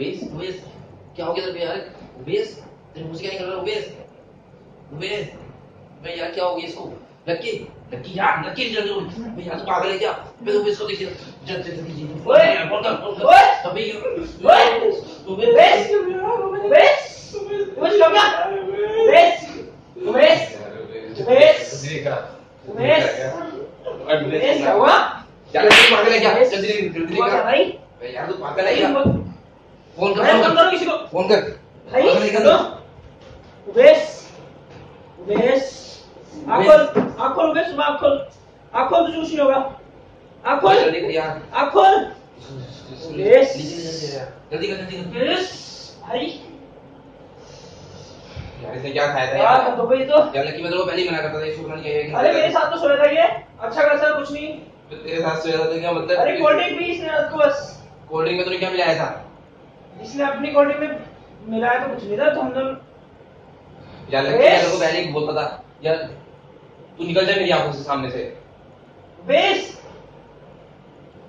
उबेस उबेस क्या हो गया तेरे यार उबेस तेरे से क्या निकल रहा है उबेस उबेस भाई यार क्या हो गया इसको लक्की लक्की यार लक्की जल्दी उठ भाई यार तू पागल है क्या मैं उबेस को देखिए जल्दी जल्दी जल्दी ओए! फ़ोन कर ओए! अबे ओए! उबेस उमेश उमेश उमेश कब गया उमेश उमेश उमेश उमेश उमेश क्या हुआ यार तू पागल है क्या जल्दी जल्दी क्या कर यार तू पागल है क्या फ़ोन कर फ़ोन करो। किसी को। फ़ोन कर। भाई तू? उमेश उमेश आखोल आखोल उमेश। सुबह आखोल आखोल तुझे कुछ नहीं होगा। आखोल आखोल उबेस। जल्दी कर जल्दी कर। उमेश भाई। यार इसने क्या खाया था यार तो भाई तो। यार लकी मैं तेरे को पहले ही मना करता था ये शुक्र नहीं है अरे मेरे साथ तो सोया था ये। अच्छा खासा कुछ नहीं। तेरे साथ सोया था क्या मतलब? अरे कोल्ड ड्रिंक पी इसने रात को बस। कोल्ड ड्रिंक में तूने क्या मिलाया था? इसने अपनी कोल्ड में मिलाया तो कुछ नहीं था तो हम लोग यार मैं तेरे को पहले ही बोलता था यार तू निकल जा मेरी आँखों से सामने से। बेस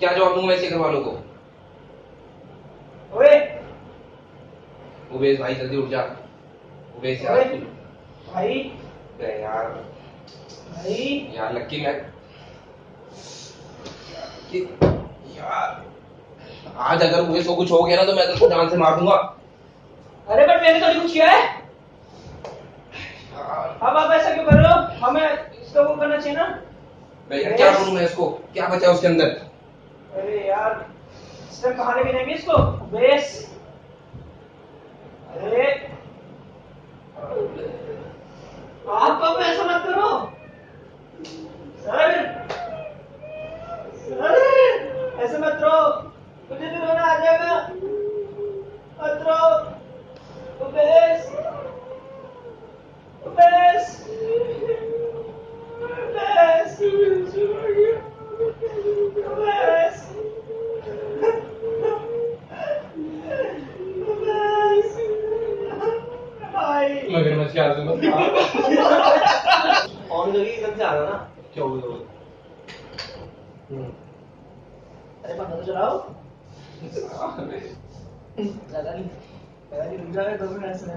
क्या जवाब दूँगा मैं शेखर वालों को? ओए उबेश भाई जल्दी उठ जा। उबेश यार। भाई। अरे यार। भाई। यार लक्की मैं कि यार। आज अगर मुझे सो कुछ हो गया ना तो मैं तेरे को जान से मार दूँगा। अरे बट मैंने तो कुछ किया है। अब आप ऐसा क्यों कर रहे हो? हमें इसका वो करना चाहिए ना। मैं क्या करूँ मैं इसको? क्या बचा उसके अंदर? अरे यार सिर्फ़ खाने भी नहीं इसको। बेस। मगरमच्छ के आँसू मत ऑन करके एकदम से आ रहा ना क्या हो? गया अरे पंखा तो चलाओ। ज़्यादा नहीं ज़्यादा नहीं रुक जाएगा तो भी ऐसा नहीं